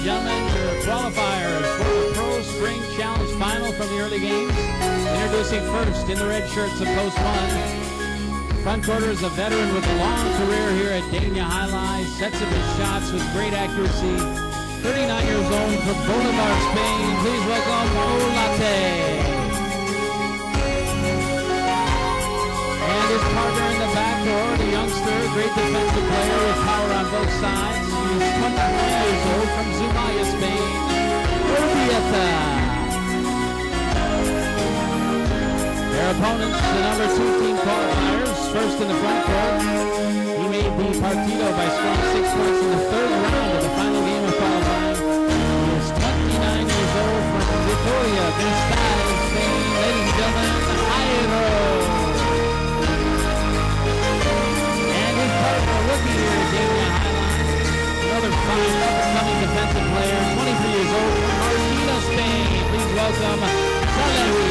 and gentlemen, qualifiers for the Pro Spring Challenge Final from the early games. Introducing first in the red shirts of Post 1. Front quarter is a veteran with a long career here at Dania Jai-Alai. Sets of his shots with great accuracy. 39 years old from Bolibar, Spain. Please welcome Olate. And his partner in the backcourt, a youngster, great defensive player with power on both sides. He is 21 years old from Zumaya, Spain. Urbieta. Their opponents, the number two team qualifiers, first in the front. He made the partido by scoring six points in the third round of the final game of qualifying. He is 29 years old from Vitoria, Cristal, Spain. Ladies and gentlemen, Jairo. And his partner, rookie Highline. Another fine up-and-coming defensive player, 23 years old Markina, Spain. Please welcome Salegi.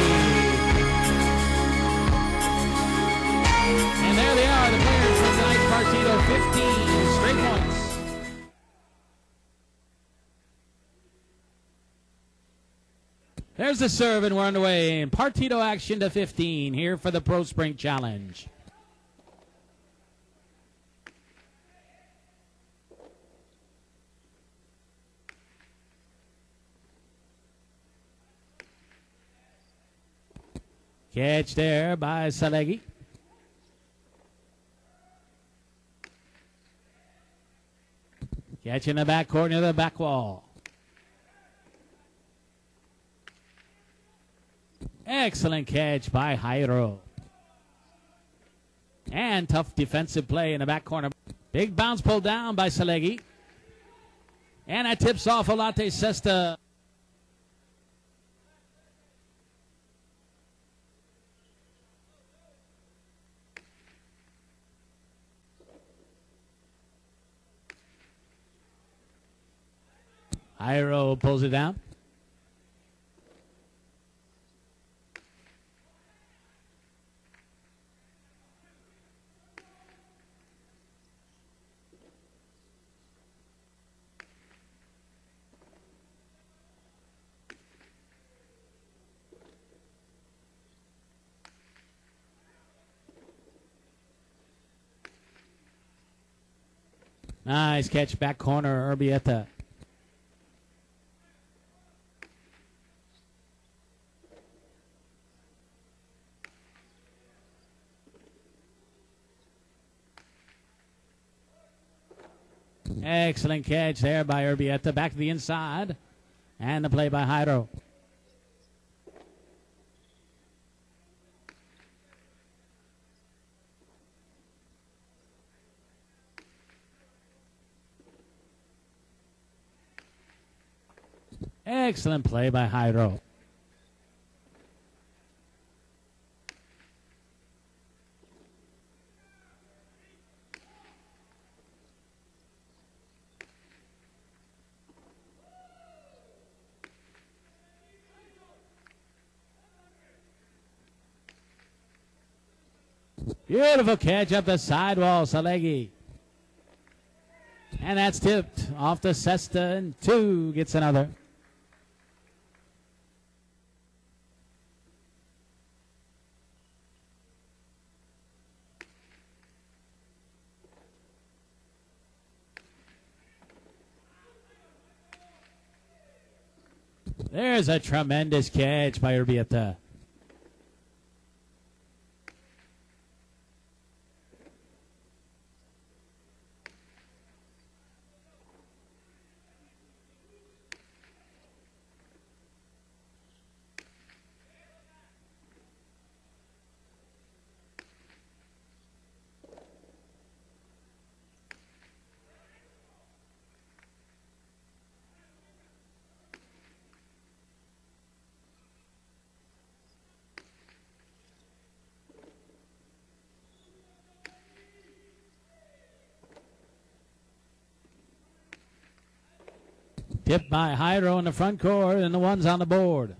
And there they are, the players from tonight's Partido, 15 straight points. There's the serve, and we're underway. in Partido action to 15 here for the Pro Spring Challenge. Catch there by Salegi. Catch in the back court near the back wall. Excellent catch by Jairo. And tough defensive play in the back corner. Big bounce pulled down by Salegi. And that tips off a Olate Cesta. Jairo pulls it down. Nice catch back corner, Urbieta. Excellent catch there by Urbieta. Back to the inside. And the play by Jairo. Excellent play by Jairo. Beautiful catch up the sidewall, Salegi. And that's tipped off to Cesta, and two gets another. There's a tremendous catch by Urbieta. Tipped by Jairo in the front court, and the one's on the board.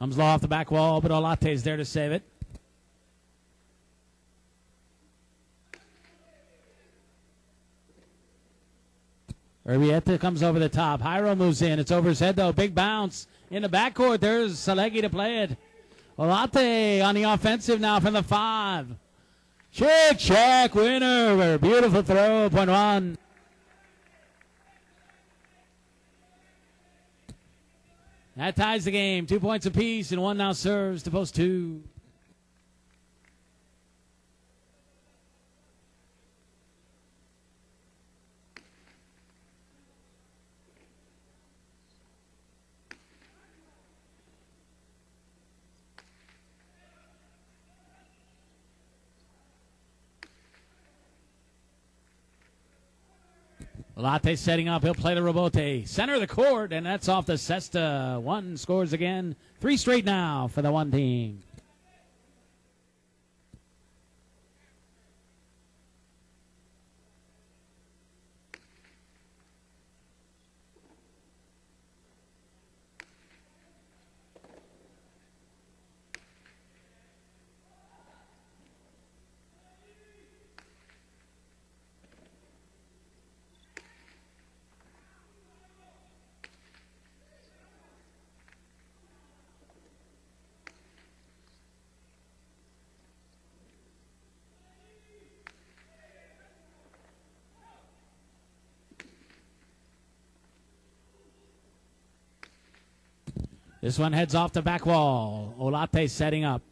Comes low off the back wall, but Olate's there to save it. Urbieta comes over the top. Jairo moves in. It's over his head, though. Big bounce in the backcourt. There's Salegi to play it. Olate on the offensive now from the five. Check, check, winner. Beautiful throw, point one. That ties the game. Two points apiece, and one now serves to post two. Olate setting up. He'll play the Rebote. Center of the court, and that's off the Cesta. One scores again. Three straight now for the one team. This one heads off the back wall. Olate setting up.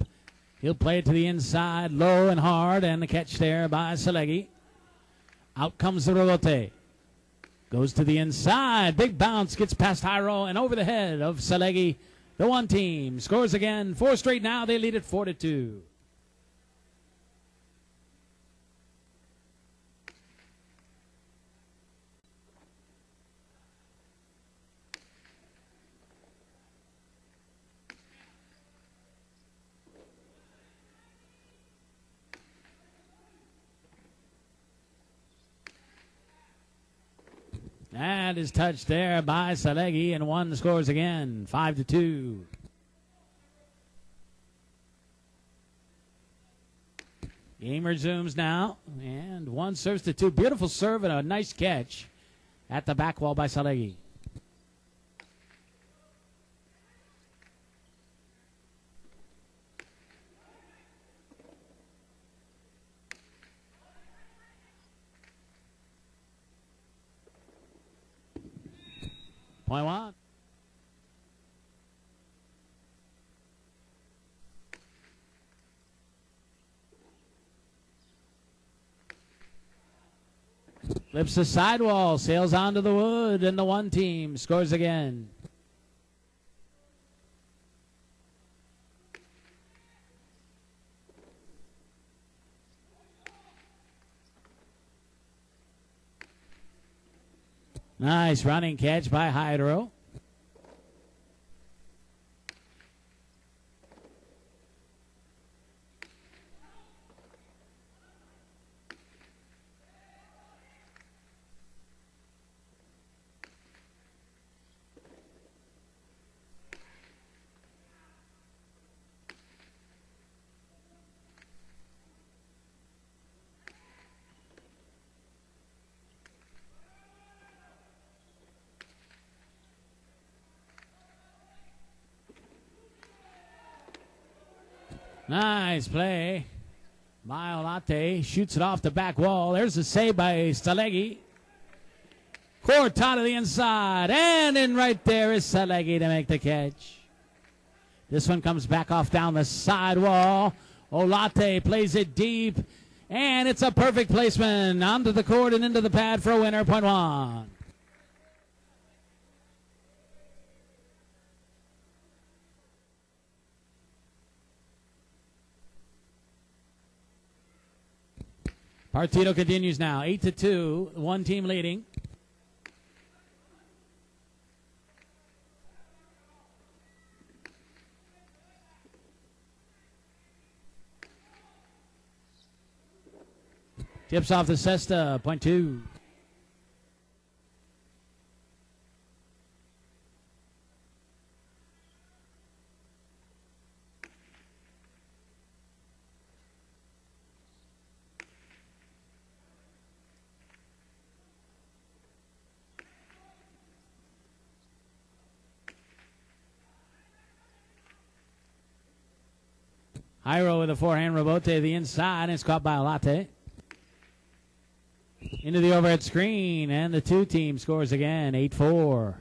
He'll play it to the inside, low and hard, and the catch there by Salegi. Out comes the Rebote. Goes to the inside. Big bounce, gets past Jairo and over the head of Salegi. The one team scores again. Four straight now. They lead it 4 to 2. That is touched there by Salegi, and one scores again, five to two. Game resumes now, and one serves to two. Beautiful serve and a nice catch at the back wall by Salegi. Point one. Flips the sidewall, sails onto the wood, and the one team scores again. Nice running catch by Jairo. Nice play. Maolate shoots it off the back wall. There's a save by Salegi. Court out of the inside. And in right there is Salegi to make the catch. This one comes back off down the side wall. Olate plays it deep. And it's a perfect placement onto the court and into the pad for a winner. Point one. Partido continues now, eight to two, one team leading. Tips off the Cesta, point two. Jairo with a forehand rebote to the inside, and it's caught by Olate. Into the overhead screen, and the two team scores again, 8 4.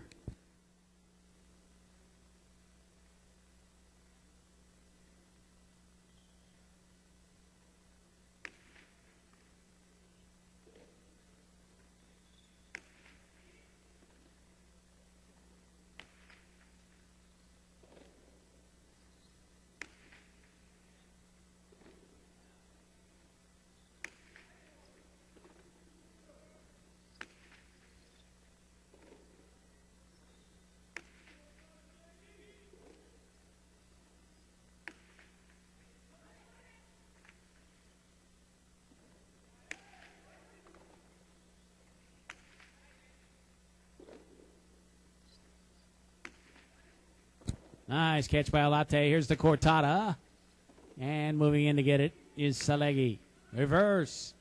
Nice catch by Olate. Here's the Cortada. And moving in to get it is Salegi. Reverse.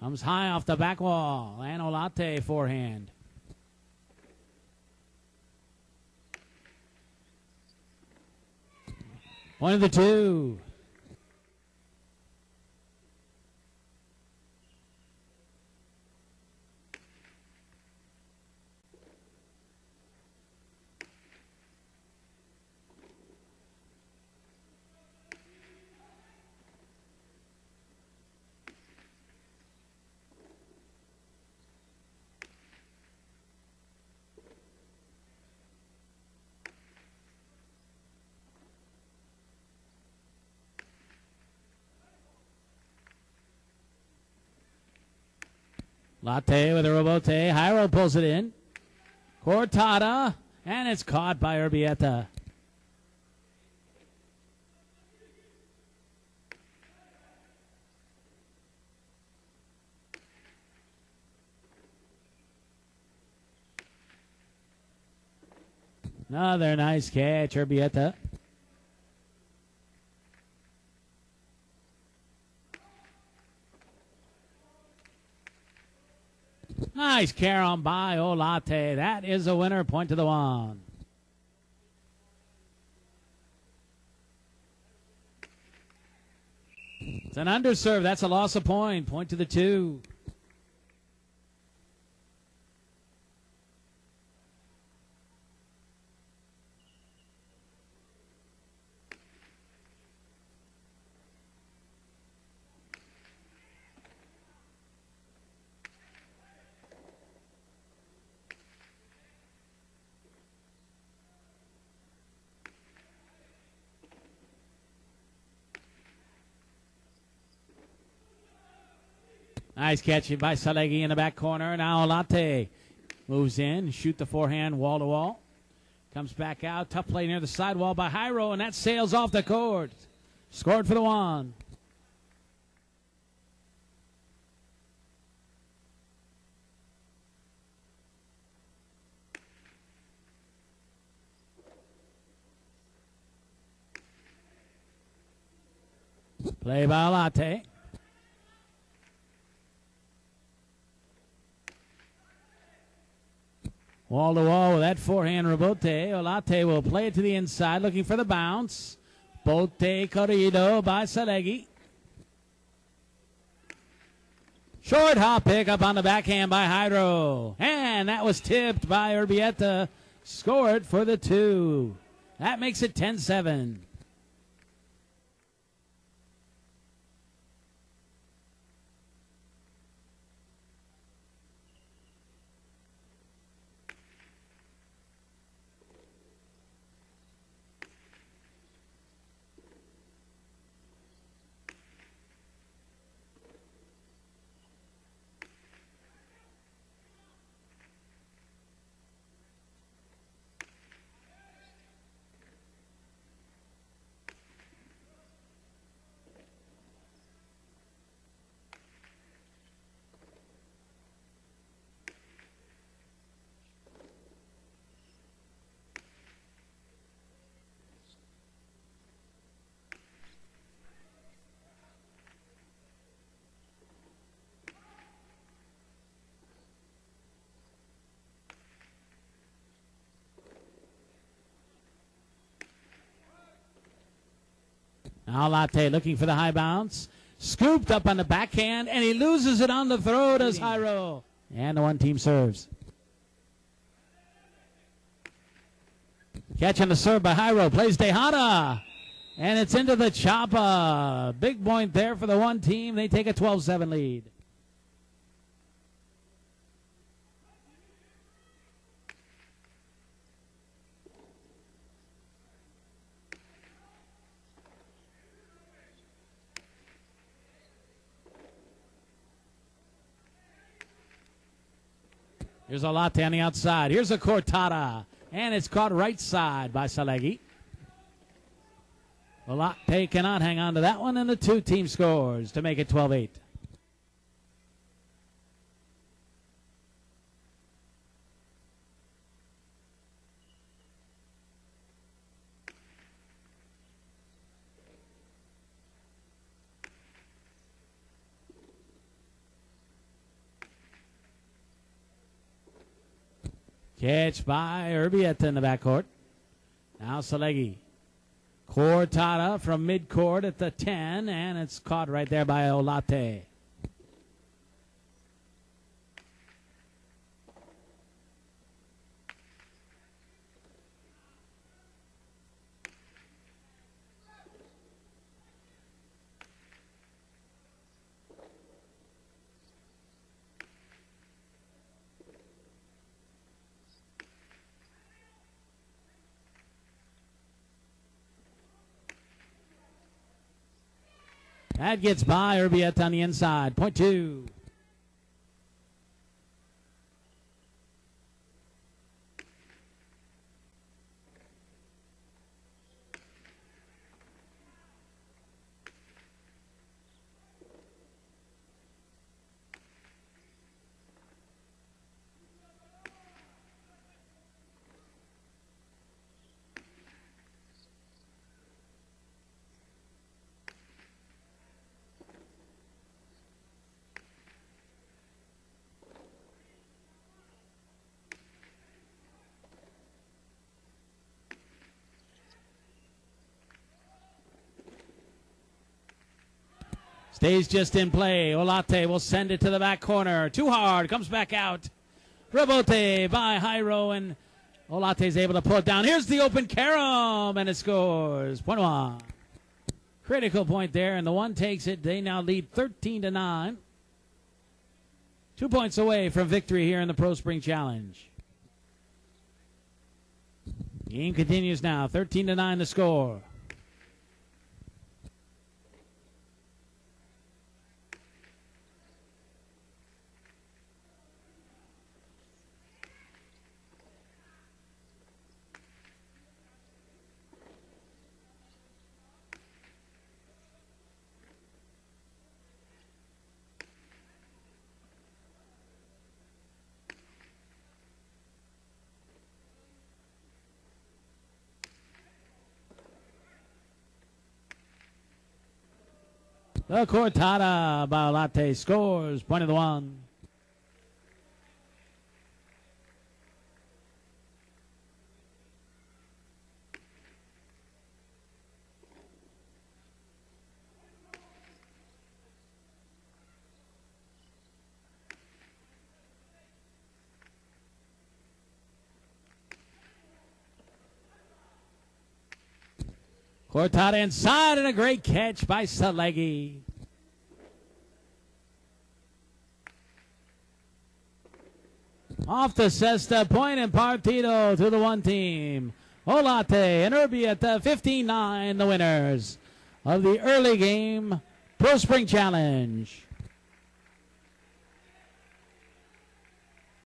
Comes high off the back wall. And Olate forehand. One of the two. Olate with a rebote. Jairo pulls it in. Cortada. And it's caught by Urbieta. Another nice catch, Urbieta. Nice carry on by Olate. That is a winner. Point to the one. It's an underserve. That's a loss of point. Point to the two. Nice catch by Salegi in the back corner. Now Olate moves in, shoot the forehand wall to wall. Comes back out. Tough play near the sidewall by Jairo, and that sails off the court. Scored for the one. Play by Olate. Wall to wall with oh, that forehand rebote. Olate will play it to the inside, looking for the bounce. Bote corrido by Salegi. Short hop pick up on the backhand by Jairo. And that was tipped by Urbieta. Scored for the two. That makes it 10 7. Now Olate looking for the high bounce. Scooped up on the backhand, and he loses it on the throw to Jairo. And the one team serves. Catching the serve by Jairo. Plays Tejada. And it's into the chopper. Big point there for the one team. They take a 12 7 lead. Here's Olate on the outside. Here's a cortada. And it's caught right side by Salegi. Olate cannot hang on to that one, and the two team scores to make it 12 8. Catch by Urbieta in the backcourt. Now Salegi. Cortada from midcourt at the 10, and it's caught right there by Olate. That gets by Urbieta on the inside. Point two. Stays just in play. Olate will send it to the back corner. Too hard. Comes back out. Rebote by Jairo and Olate is able to pull it down. Here's the open carom and it scores. Point one. Critical point there, and the one takes it. They now lead 13 to 9. Two points away from victory here in the Pro Spring Challenge. Game continues now. 13 to 9 the score. The Cortada by Olate scores. Point of the one. Cortada inside and a great catch by Salegi. Off the cesta, point and partido to the one team. Olate and Urbieta 15-9, the winners of the early game Pro Spring Challenge.